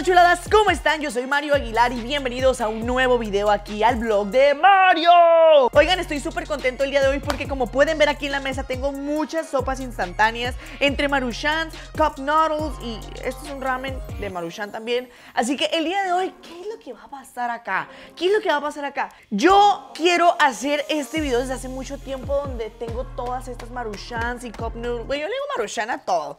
onda chuladas? ¿Cómo están? Yo soy Mario Aguilar y bienvenidos a un nuevo video aquí al blog de Mario Oigan, estoy súper contento el día de hoy porque como pueden ver aquí en la mesa tengo muchas sopas instantáneas entre Maruchan, Cup Noodles y este es un ramen de Maruchan también Así que el día de hoy, ¿qué es lo que va a pasar acá? ¿Qué es lo que va a pasar acá? Yo quiero hacer este video desde hace mucho tiempo donde tengo todas estas Maruchans y Cup Noodles Bueno, yo le digo Maruchan a todo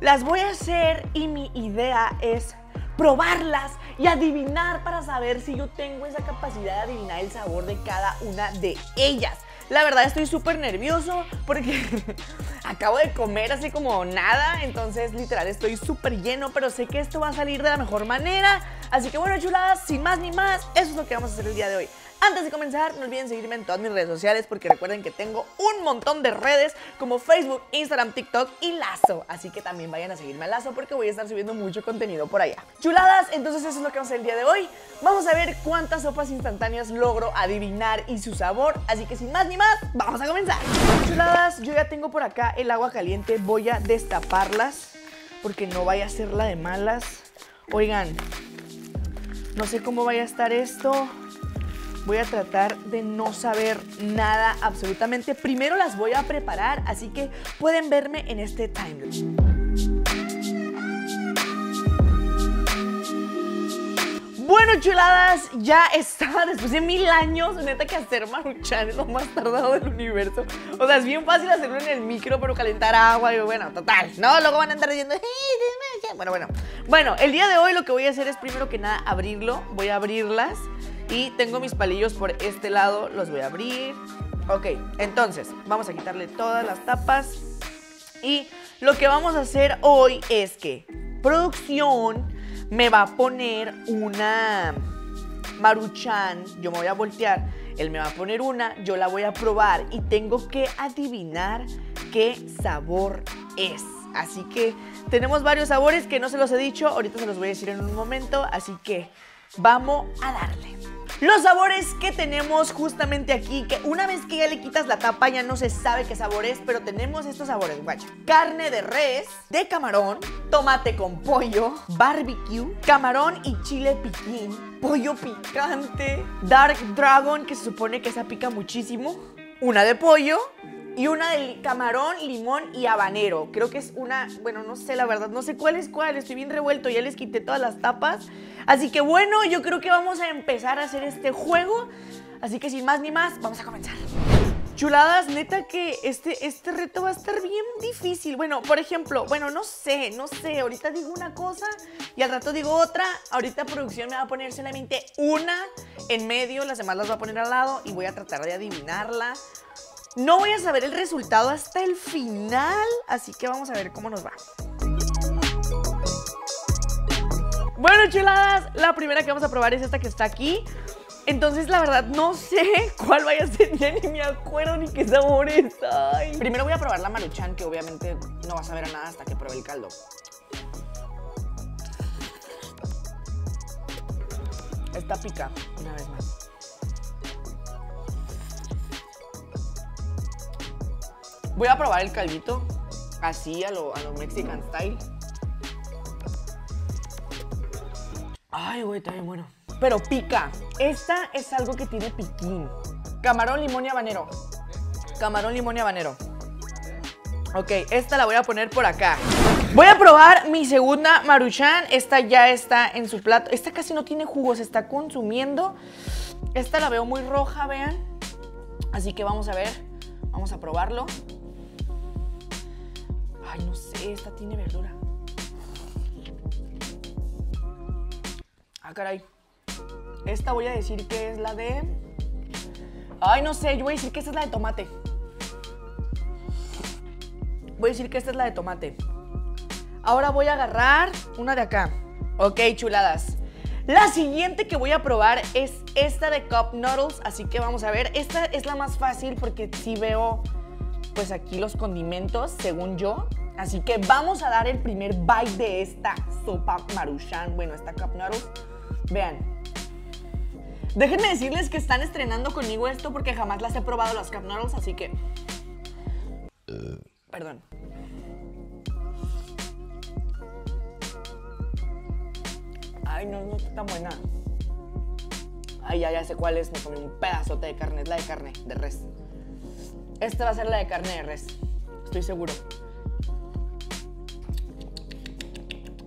las voy a hacer y mi idea es probarlas y adivinar para saber si yo tengo esa capacidad de adivinar el sabor de cada una de ellas. La verdad estoy súper nervioso porque acabo de comer así como nada, entonces literal estoy súper lleno, pero sé que esto va a salir de la mejor manera. Así que bueno, chuladas, sin más ni más, eso es lo que vamos a hacer el día de hoy. Antes de comenzar, no olviden seguirme en todas mis redes sociales porque recuerden que tengo un montón de redes como Facebook, Instagram, TikTok y Lazo. Así que también vayan a seguirme a Lazo porque voy a estar subiendo mucho contenido por allá. Chuladas, entonces eso es lo que vamos a hacer el día de hoy. Vamos a ver cuántas sopas instantáneas logro adivinar y su sabor. Así que sin más ni más, vamos a comenzar. Chuladas, yo ya tengo por acá el agua caliente. Voy a destaparlas porque no vaya a ser la de malas. Oigan, no sé cómo vaya a estar esto voy a tratar de no saber nada absolutamente. Primero las voy a preparar, así que pueden verme en este timelapse. Bueno, chuladas, ya está, después de mil años, neta que hacer maruchan es lo más tardado del universo. O sea, es bien fácil hacerlo en el micro, pero calentar agua y bueno, total. No, luego van a andar diciendo, bueno, bueno. Bueno, el día de hoy lo que voy a hacer es primero que nada abrirlo. Voy a abrirlas y tengo mis palillos por este lado, los voy a abrir. Ok, entonces vamos a quitarle todas las tapas. Y lo que vamos a hacer hoy es que producción me va a poner una maruchan. Yo me voy a voltear, él me va a poner una, yo la voy a probar y tengo que adivinar qué sabor es. Así que tenemos varios sabores que no se los he dicho, ahorita se los voy a decir en un momento, así que vamos a darle. Los sabores que tenemos justamente aquí, que una vez que ya le quitas la tapa ya no se sabe qué sabor es, pero tenemos estos sabores, guacha. Carne de res, de camarón, tomate con pollo, barbecue, camarón y chile piquín, pollo picante, dark dragon, que se supone que esa pica muchísimo, una de pollo, y una de camarón, limón y habanero. Creo que es una, bueno, no sé la verdad, no sé cuál es cuál, estoy bien revuelto, ya les quité todas las tapas. Así que bueno, yo creo que vamos a empezar a hacer este juego. Así que sin más ni más, vamos a comenzar. Chuladas, neta que este, este reto va a estar bien difícil. Bueno, por ejemplo, bueno, no sé, no sé. Ahorita digo una cosa y al rato digo otra. Ahorita producción me va a poner solamente una en medio, las demás las va a poner al lado y voy a tratar de adivinarla. No voy a saber el resultado hasta el final, así que vamos a ver cómo nos va. Bueno, chuladas, la primera que vamos a probar es esta que está aquí. Entonces, la verdad, no sé cuál vaya a ser, ya ni me acuerdo ni qué sabor es. Primero voy a probar la maruchan, que obviamente no vas a ver a nada hasta que pruebe el caldo. Esta pica, una vez más. Voy a probar el caldito, así a lo, Mexican style. Ay, güey, está bien bueno. Pero pica. Esta es algo que tiene piquín. Camarón, limón y habanero. Camarón, limón y habanero. Ok, esta la voy a poner por acá. Voy a probar mi segunda maruchan. Esta ya está en su plato. Esta casi no tiene jugo, se está consumiendo. Esta la veo muy roja, vean. Así que vamos a ver. Vamos a probarlo. Ay, no sé, esta tiene verdura. Ah, caray. Esta voy a decir que es la de... Ay, no sé, yo voy a decir que esta es la de tomate. Voy a decir que esta es la de tomate. Ahora voy a agarrar una de acá. Ok, chuladas. La siguiente que voy a probar es esta de Cup Noodles, así que vamos a ver. Esta es la más fácil porque sí veo, pues aquí los condimentos, según yo. Así que vamos a dar el primer bite de esta sopa maruchan, bueno, esta cup noodles. Vean. Déjenme decirles que están estrenando conmigo esto porque jamás las he probado las cup así que... Perdón. Ay, no, no está tan buena. Ay, ya, ya sé cuál es. Me comí un pedazote de carne. Es la de carne, de res. Esta va a ser la de carne de res. Estoy seguro.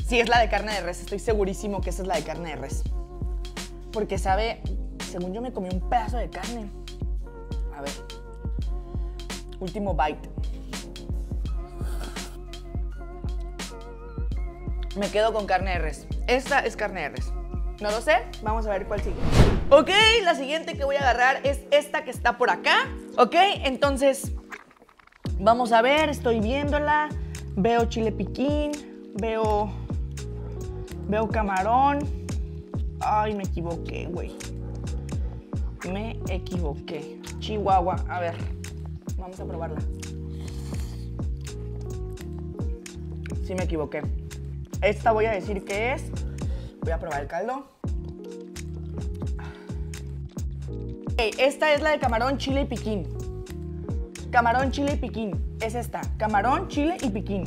Sí, es la de carne de res. Estoy segurísimo que esa es la de carne de res. Porque sabe, según yo me comí un pedazo de carne. A ver. Último bite. Me quedo con carne de res. Esta es carne de res. No lo sé, vamos a ver cuál sigue. Ok, la siguiente que voy a agarrar es esta que está por acá. Ok, entonces vamos a ver, estoy viéndola. Veo chile piquín, veo, veo camarón. Ay, me equivoqué, güey. Me equivoqué. Chihuahua, a ver, vamos a probarla. Sí me equivoqué. Esta voy a decir que es. Voy a probar el caldo. Esta es la de camarón, chile y piquín. Camarón, chile y piquín. Es esta. Camarón, chile y piquín.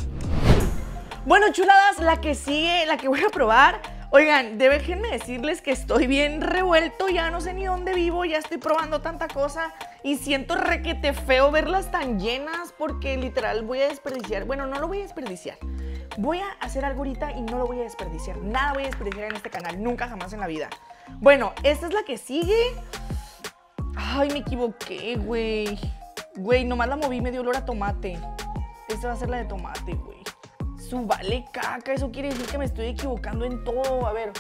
Bueno, chuladas, la que sigue, la que voy a probar. Oigan, déjenme decirles que estoy bien revuelto, ya no sé ni dónde vivo, ya estoy probando tanta cosa y siento requete feo verlas tan llenas porque literal voy a desperdiciar. Bueno, no lo voy a desperdiciar. Voy a hacer algo ahorita y no lo voy a desperdiciar. Nada voy a desperdiciar en este canal, nunca jamás en la vida. Bueno, esta es la que sigue. Ay, me equivoqué, güey. Güey, nomás la moví, me dio olor a tomate. Esta va a ser la de tomate, güey. Su vale caca, eso quiere decir que me estoy equivocando en todo. A ver.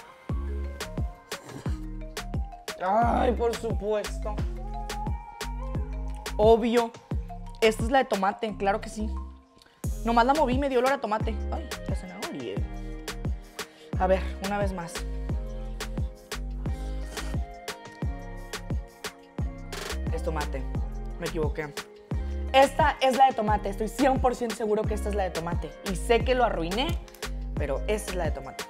Ay, por supuesto. Obvio. Esta es la de tomate, claro que sí. Nomás la moví, me dio olor a tomate. Ay, la zanahoria. A ver, una vez más. Es tomate. Me equivoqué. Esta es la de tomate. Estoy 100% seguro que esta es la de tomate. Y sé que lo arruiné, pero esta es la de tomate.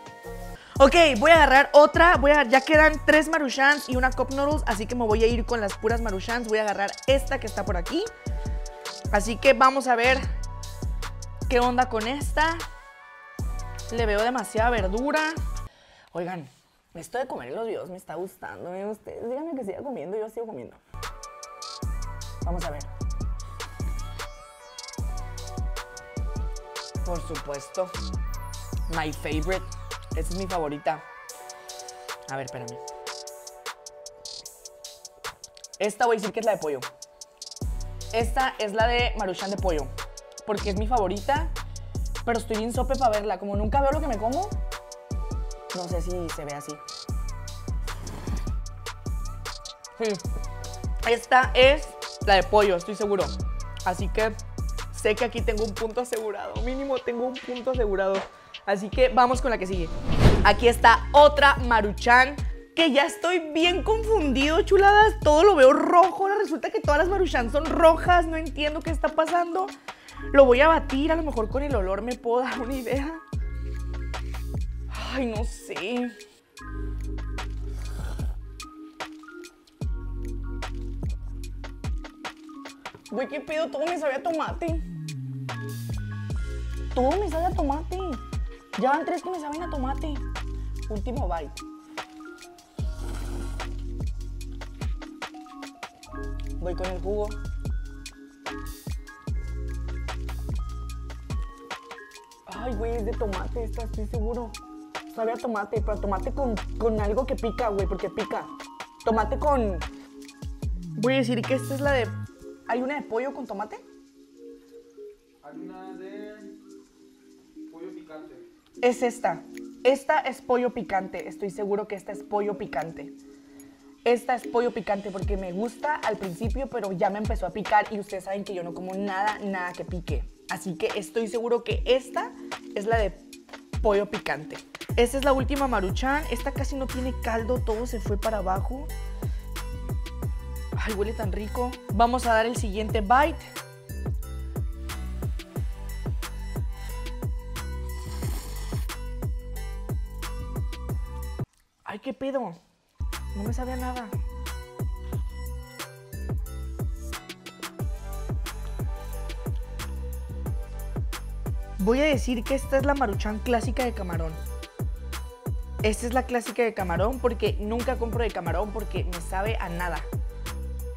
Ok, voy a agarrar otra. Ya quedan tres maruchans y una cup noodles, así que me voy a ir con las puras maruchans. Voy a agarrar esta que está por aquí. Así que vamos a ver qué onda con esta. Le veo demasiada verdura. Oigan, esto de comer los videos me está gustando. Ustedes díganme que siga comiendo, yo sigo comiendo. Vamos a ver. Por supuesto. My favorite. Esta es mi favorita. A ver, espérame. Esta voy a decir que es la de pollo. Esta es la de maruchan de pollo. Porque es mi favorita. Pero estoy bien sope para verla. Como nunca veo lo que me como, no sé si se ve así. Sí. Esta es la de pollo, estoy seguro. Así que que aquí tengo un punto asegurado. Mínimo tengo un punto asegurado. Así que vamos con la que sigue. Aquí está otra Maruchan que ya estoy bien confundido, chuladas. Todo lo veo rojo. Resulta que todas las Maruchan son rojas. No entiendo qué está pasando. Lo voy a batir. A lo mejor con el olor me puedo dar una idea. Ay, no sé. Güey, ¿qué pedo? Todo me sabe a tomate. Todo me sabe a tomate. Ya van tres que me saben a tomate. Último bite. Voy con el jugo. Ay, güey, es de tomate esta, estoy seguro. Sabe a tomate, pero tomate con, con algo que pica, güey, porque pica. Tomate con... Voy a decir que esta es la de... ¿Hay una de pollo con tomate? Es esta. Esta es pollo picante. Estoy seguro que esta es pollo picante. Esta es pollo picante porque me gusta al principio, pero ya me empezó a picar y ustedes saben que yo no como nada, nada que pique. Así que estoy seguro que esta es la de pollo picante. Esta es la última maruchan. Esta casi no tiene caldo, todo se fue para abajo. Ay, huele tan rico. Vamos a dar el siguiente bite. Qué pedo. No me sabía nada. Voy a decir que esta es la maruchan clásica de camarón. esta es la clásica de camarón porque nunca compro de camarón porque me sabe a nada.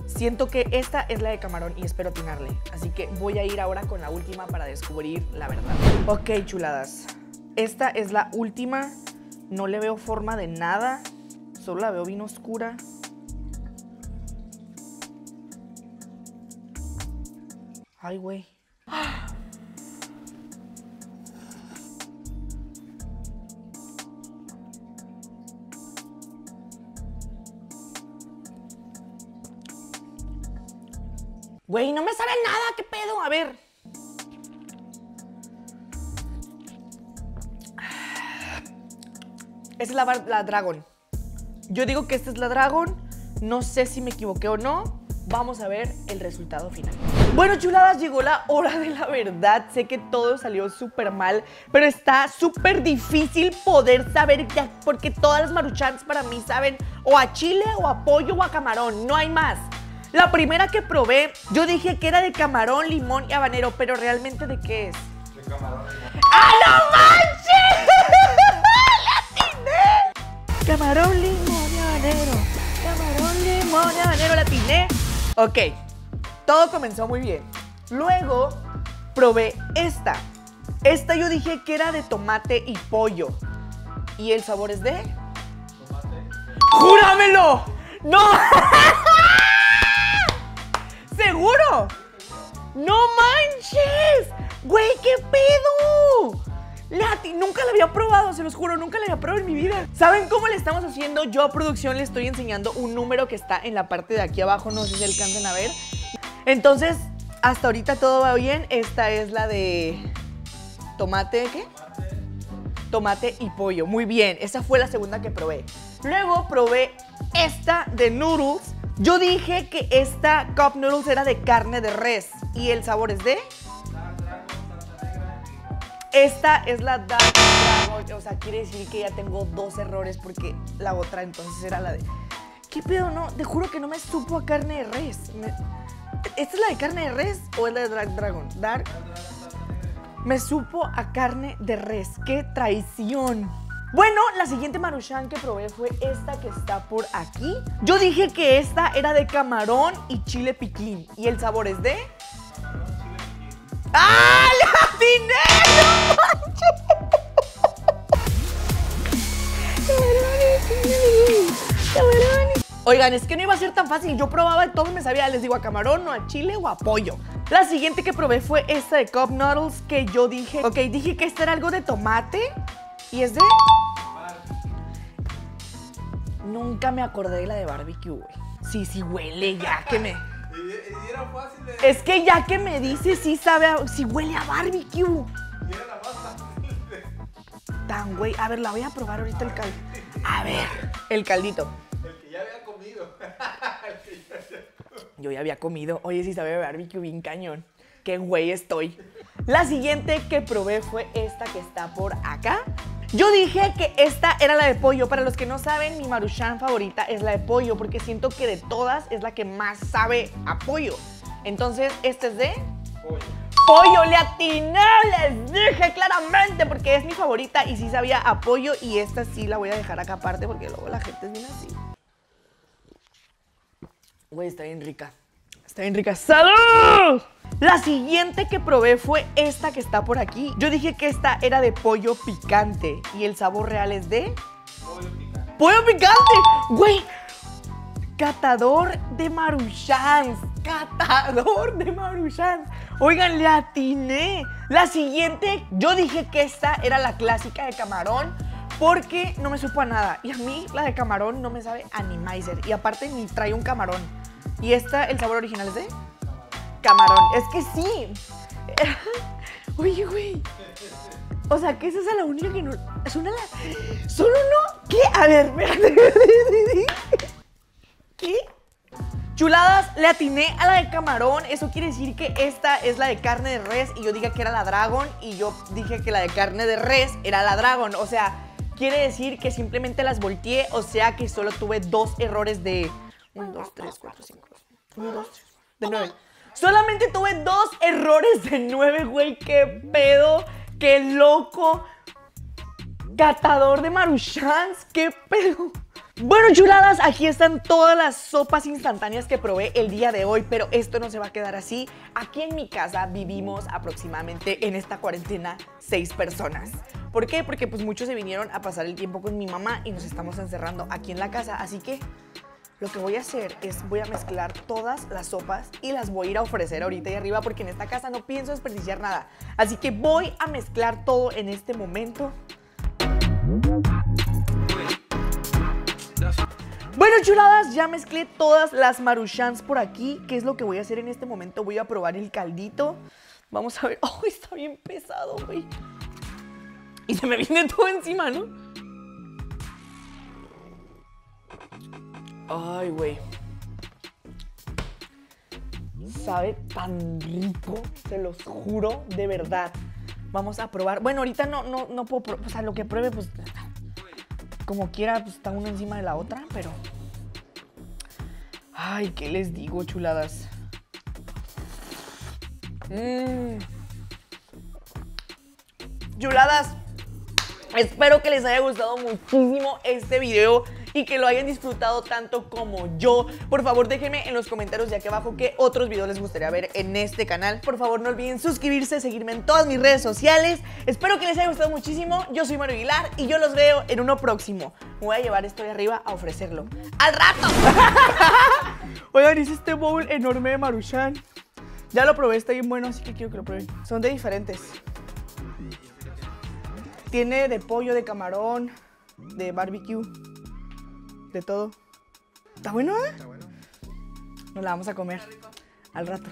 Siento que esta es la de camarón y espero atinarle. Así que voy a ir ahora con la última para descubrir la verdad. Ok, chuladas. Esta es la última. No le veo forma de nada. Solo la veo bien oscura. Ay, güey. Güey, no me sabe nada, ¿qué pedo? A ver. Esta es la, la Dragon. Yo digo que esta es la Dragon. No sé si me equivoqué o no. Vamos a ver el resultado final. Bueno, chuladas, llegó la hora de la verdad. Sé que todo salió súper mal, pero está súper difícil poder saber ya, porque todas las maruchans para mí saben o a chile o a pollo o a camarón. No hay más. La primera que probé, yo dije que era de camarón, limón y habanero, pero realmente de qué es. De camarón. ¡Ah, no manches! Camarón, limón y habanero. Camarón, limón y habanero, la atiné. Ok, todo comenzó muy bien. Luego probé esta. Esta yo dije que era de tomate y pollo. ¿Y el sabor es de? Tomate. ¡Júramelo! ¡No! ¿Seguro? ¡No manches! ¡Güey, qué pedo! Lati, nunca la había probado, se los juro, nunca la había probado en mi vida. ¿Saben cómo le estamos haciendo? Yo a producción le estoy enseñando un número que está en la parte de aquí abajo, no sé si alcanzan a ver. Entonces, hasta ahorita todo va bien. Esta es la de tomate, ¿qué? tomate y pollo. Muy bien, esa fue la segunda que probé. Luego probé esta de noodles. Yo dije que esta cup noodles era de carne de res y el sabor es de... Esta es la Dark Dragon, o sea, quiere decir que ya tengo dos errores porque la otra entonces era la de... ¿Qué pedo, no? Te juro que no me supo a carne de res. ¿Esta es la de carne de res o es la de Dark Dragon? Dark me supo a carne de res. ¡Qué traición! Bueno, la siguiente maruchan que probé fue esta que está por aquí. Yo dije que esta era de camarón y chile piquín. ¿Y el sabor es de? ¡Ah! ¡La atiné! ¡No manches! Oigan, es que no iba a ser tan fácil. Yo probaba de todo y me sabía, les digo, a camarón, o a chile o a pollo. La siguiente que probé fue esta de Cup Noodles que yo dije, ok, dije que esta era algo de tomate y es de... Nunca me acordé de la de barbecue, güey. Sí, sí huele ya que me... Y, y era fácil de. Es que ya que me dice, sí sabe, a- sí huele a barbecue. Y era la más fácil de. Tan, güey. A ver, la voy a probar ahorita el caldito. A ver, el caldito. El que ya había comido. El que ya había Yo ya había comido. Oye, sí sabe a barbecue bien cañón. Qué güey estoy. La siguiente que probé fue esta que está por acá. Yo dije que esta era la de pollo. Para los que no saben, mi maruchan favorita es la de pollo porque siento que de todas es la que más sabe a pollo. Entonces, esta es de pollo. pollo. Le atiné, les dije claramente porque es mi favorita y sí sabía a pollo y esta sí la voy a dejar acá aparte porque luego la gente es bien así. Güey, está bien rica. Está bien rica. ¡Salud! La siguiente que probé fue esta que está por aquí. Yo dije que esta era de pollo picante y el sabor real es de Pollo picante. pollo picante. Güey, catador de maruchans. Catador de maruchans. Oigan, le atiné. La siguiente, yo dije que esta era la clásica de camarón porque no me supo a nada. Y a mí la de camarón no me sabe a ni. Y aparte ni trae un camarón. Y esta, el sabor original es de camarón. Es que sí. Oye, güey. O sea, que esa es la única que no. Es una las. ¿Solo no? ¿Qué? A ver, espérate. ¿Qué? Chuladas, le atiné a la de camarón. Eso quiere decir que esta es la de carne de res y yo dije que era la dragon y yo dije que la de carne de res era la dragon. O sea, quiere decir que simplemente las volteé, o sea que solo tuve dos errores de 1, 2, 3, 4, 5, 1, 2, 3, de 9. Solamente tuve dos errores de 9, güey. ¿Qué pedo? ¡Qué loco! Catador de maruchans, qué pedo. Bueno, chuladas, aquí están todas las sopas instantáneas que probé el día de hoy, pero esto no se va a quedar así. Aquí en mi casa vivimos aproximadamente en esta cuarentena seis personas. ¿Por qué? Porque pues muchos se vinieron a pasar el tiempo con mi mamá y nos estamos encerrando aquí en la casa, así que lo que voy a hacer es voy a mezclar todas las sopas y las voy a ir a ofrecer ahorita y arriba porque en esta casa no pienso desperdiciar nada. Así que voy a mezclar todo en este momento. Bueno, chuladas, ya mezclé todas las maruchans por aquí. ¿Qué es lo que voy a hacer en este momento? Voy a probar el caldito. Vamos a ver. ¡Oh, está bien pesado, güey! Y se me viene todo encima, ¿no? Ay, güey. Sabe tan rico, se los juro, de verdad. Vamos a probar. Bueno, ahorita no, no, no puedo probar. O sea, lo que pruebe, pues. Como quiera, pues está una encima de la otra, pero. Ay, ¿qué les digo, chuladas? Mmm. Chuladas, espero que les haya gustado muchísimo este video y que lo hayan disfrutado tanto como yo. Por favor, déjenme en los comentarios de aquí abajo qué otros videos les gustaría ver en este canal. Por favor, no olviden suscribirse, seguirme en todas mis redes sociales. Espero que les haya gustado muchísimo. Yo soy Mario Aguilar y yo los veo en uno próximo. Me voy a llevar esto de arriba a ofrecerlo. ¡Al rato! Oigan, hice este bowl enorme de Maruchan. Ya lo probé, está bien bueno, así que quiero que lo prueben. Son de diferentes. Tiene de pollo, de camarón, de barbecue de todo. ¿Está bueno, eh? Nos la vamos a comer al rato.